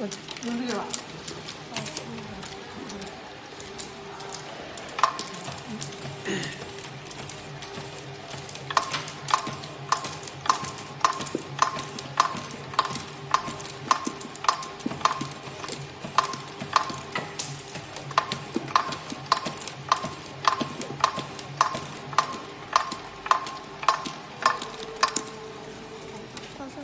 用这个吧。放松